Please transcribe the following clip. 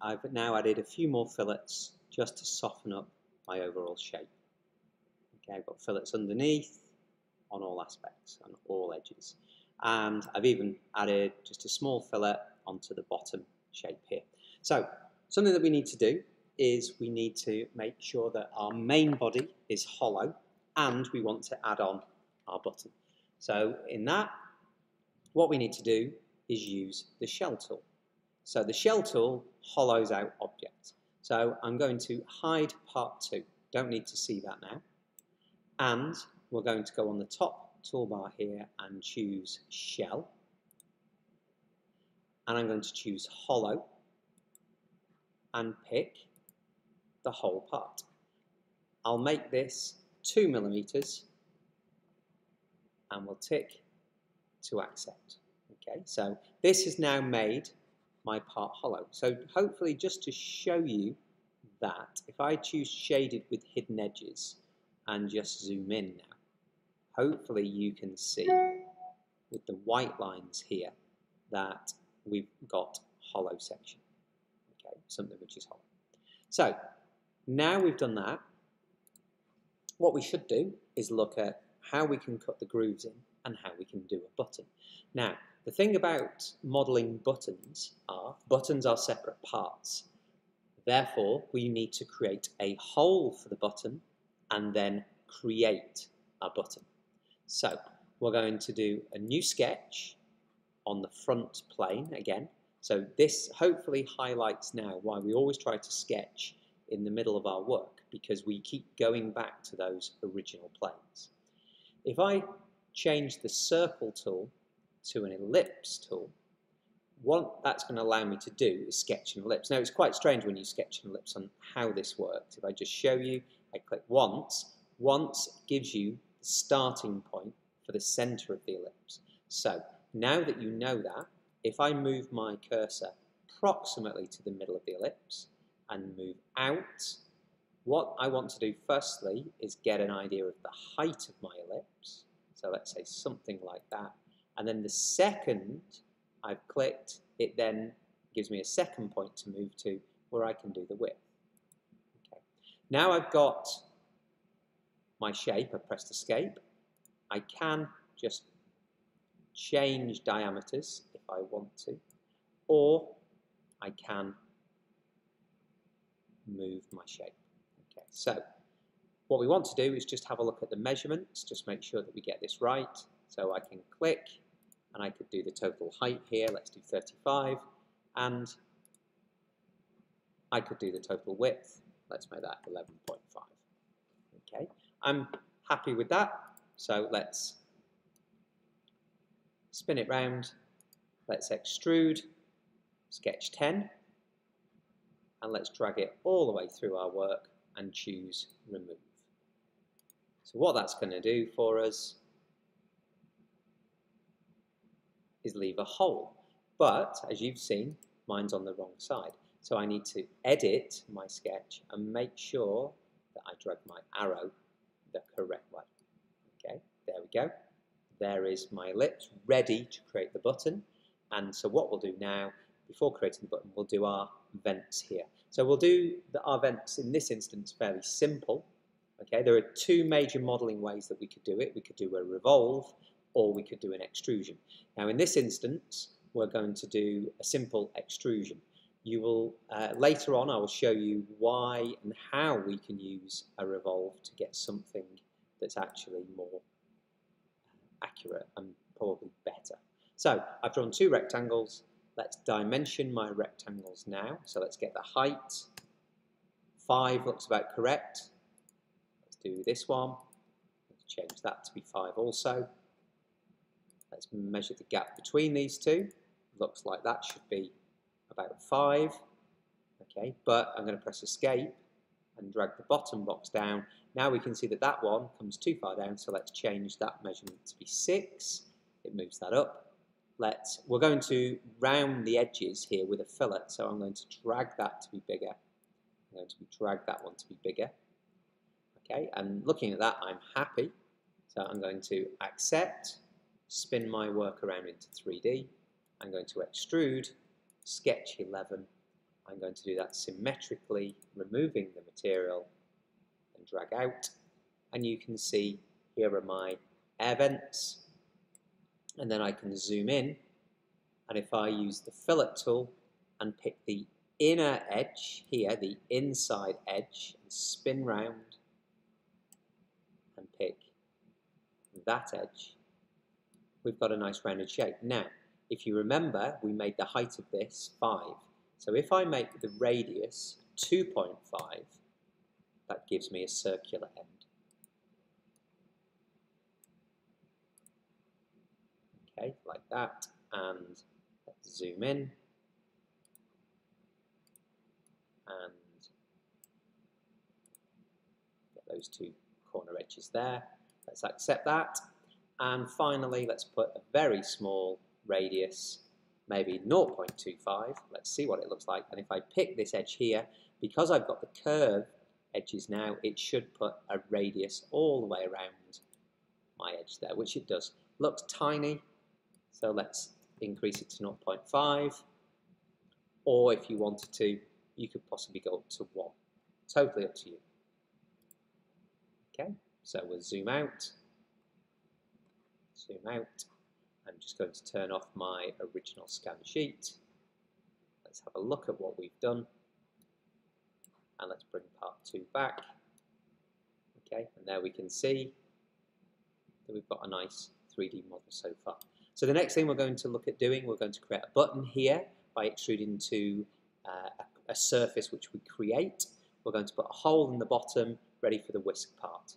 I've now added a few more fillets just to soften up my overall shape. Okay, I've got fillets underneath on all aspects, on all edges. And I've even added just a small fillet onto the bottom shape here. So something that we need to do is we need to make sure that our main body is hollow and we want to add on our button. So in that, what we need to do is use the shell tool. So the shell tool hollows out objects. So I'm going to hide part two. Don't need to see that now. And we're going to go on the top toolbar here and choose shell. And I'm going to choose hollow and pick the whole part. I'll make this two millimeters and we'll tick to accept. Okay, so this is now made my part hollow. So hopefully just to show you that, if I choose shaded with hidden edges and just zoom in now, hopefully you can see with the white lines here that we've got hollow section, okay, something which is hollow. So now we've done that, what we should do is look at how we can cut the grooves in and how we can do a button. Now, the thing about modelling buttons are, buttons are separate parts. Therefore, we need to create a hole for the button and then create a button. So, we're going to do a new sketch on the front plane again. So this hopefully highlights now why we always try to sketch in the middle of our work because we keep going back to those original planes. If I change the circle tool to an ellipse tool, what that's going to allow me to do is sketch an ellipse. Now it's quite strange when you sketch an ellipse on how this works. If I just show you, I click once, once gives you the starting point for the center of the ellipse. So now that you know that, if I move my cursor approximately to the middle of the ellipse and move out, what I want to do firstly is get an idea of the height of my ellipse. So let's say something like that. And then the second I've clicked, it then gives me a second point to move to where I can do the width. Okay. Now I've got my shape, I pressed escape. I can just change diameters if I want to, or I can move my shape. Okay, so what we want to do is just have a look at the measurements, just make sure that we get this right. So I can click and I could do the total height here, let's do 35, and I could do the total width, let's make that 11.5. Okay, I'm happy with that, so let's spin it round, let's extrude, sketch 10, and let's drag it all the way through our work and choose remove. So what that's going to do for us is leave a hole. But as you've seen, mine's on the wrong side. So I need to edit my sketch and make sure that I drag my arrow the correct way. Okay, there we go. There is my ellipse ready to create the button. And so what we'll do now, before creating the button, we'll do our vents here. So we'll do the, our vents in this instance fairly simple. Okay, there are two major modeling ways that we could do it. We could do a revolve or we could do an extrusion. Now in this instance, we're going to do a simple extrusion. You will, uh, later on, I will show you why and how we can use a revolve to get something that's actually more accurate and probably better. So I've drawn two rectangles. Let's dimension my rectangles now. So let's get the height. Five looks about correct. Let's do this one. Let's change that to be five also. Let's measure the gap between these two. Looks like that should be about 5. Okay, but I'm going to press escape and drag the bottom box down. Now we can see that that one comes too far down, so let's change that measurement to be 6. It moves that up. Let's, we're going to round the edges here with a fillet, so I'm going to drag that to be bigger. I'm going to drag that one to be bigger. Okay, and looking at that, I'm happy. So I'm going to accept, spin my work around into 3D. I'm going to extrude, sketch 11, I'm going to do that symmetrically, removing the material and drag out. And you can see here are my air vents. And then I can zoom in. And if I use the fillet tool and pick the inner edge here, the inside edge, and spin round and pick that edge, we've got a nice rounded shape. Now, if you remember, we made the height of this 5. So if I make the radius 2.5, that gives me a circular end. Okay, like that, and let's zoom in, and get those two corner edges there. Let's accept that. And finally, let's put a very small radius, maybe 0.25. Let's see what it looks like. And if I pick this edge here, because I've got the curve edges now, it should put a radius all the way around my edge there, which it does. Looks tiny, so let's increase it to 0.5. Or if you wanted to, you could possibly go up to 1. Totally up to you. Okay, so we'll zoom out, zoom out. I'm just going to turn off my original scan sheet. Let's have a look at what we've done. And let's bring part 2 back. Okay, and there we can see that we've got a nice 3D model so far. So the next thing we're going to look at doing, we're going to create a button here by extruding to uh, a surface which we create. We're going to put a hole in the bottom ready for the whisk part.